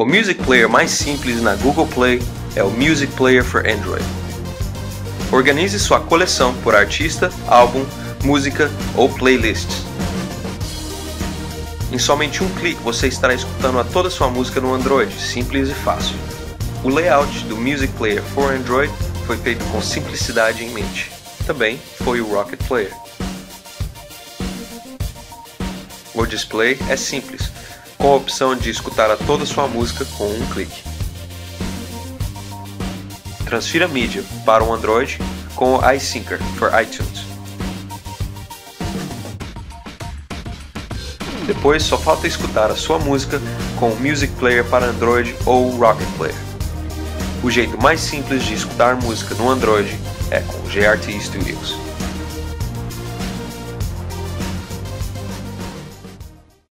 O music player mais simples na Google Play é o Music Player for Android. Organize sua coleção por artista, álbum, música ou playlists. Em somente um clique você estará escutando a toda sua música no Android, simples e fácil. O layout do Music Player for Android foi feito com simplicidade em mente. Também foi o Rocket Player. O display é simples, com a opção de escutar a toda sua música com um clique. Transfira mídia para o Android com o iSyncer for iTunes. Depois só falta escutar a sua música com o Music Player para Android ou Rocket Player. O jeito mais simples de escutar música no Android é com o GRT Studios.